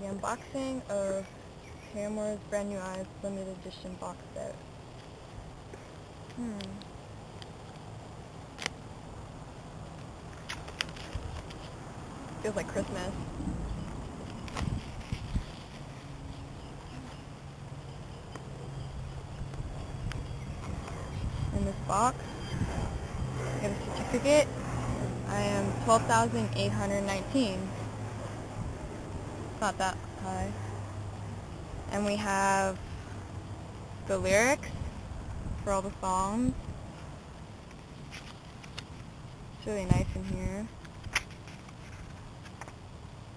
the unboxing of Paramore's Brand New Eyes limited edition box set. Hmm. Feels like Christmas. In this box, I get a certificate. I am 12,819 not that high. And we have the lyrics for all the songs. It's really nice in here.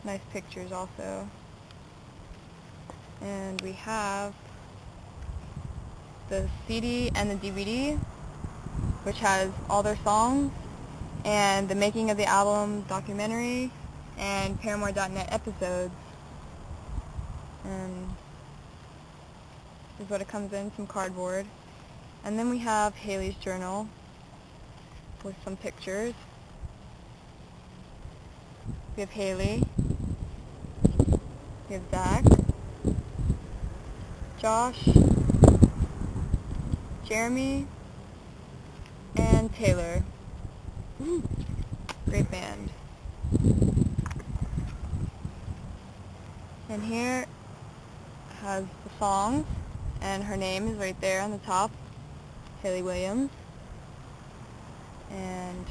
Nice pictures also. And we have the CD and the DVD, which has all their songs, and the making of the album documentary, and Paramore.net episodes. And this is what it comes in, some cardboard. And then we have Hayley's journal with some pictures. We have Haley. We have Zach. Josh. Jeremy. And Taylor. Great band. And here has the songs, and her name is right there on the top, Hayley Williams. And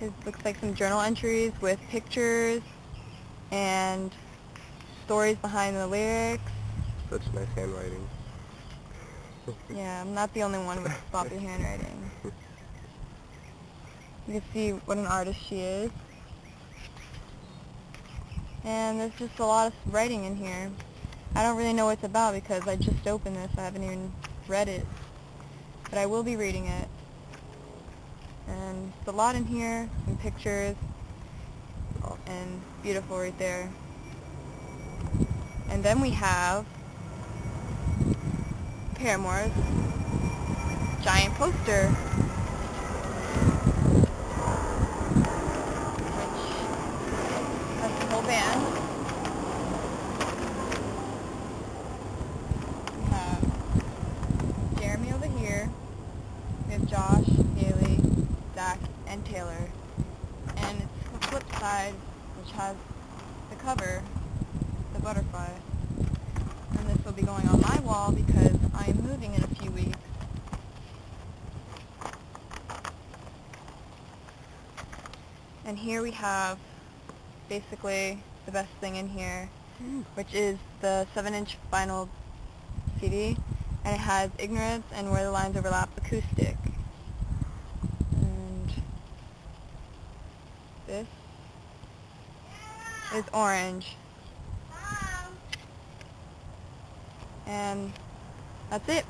it looks like some journal entries with pictures and stories behind the lyrics. Such nice handwriting. yeah, I'm not the only one with sloppy handwriting. You can see what an artist she is. And there's just a lot of writing in here. I don't really know what it's about because I just opened this. I haven't even read it. But I will be reading it. And there's a lot in here, some pictures, and beautiful right there. And then we have Paramore's giant poster whole band. We have Jeremy over here. We have Josh, Hayley, Zach, and Taylor. And it's the flip side, which has the cover, the butterfly. And this will be going on my wall because I am moving in a few weeks. And here we have basically the best thing in here, which is the 7-inch vinyl CD, and it has Ignorance and Where the Lines Overlap acoustic. And this is orange. And that's it.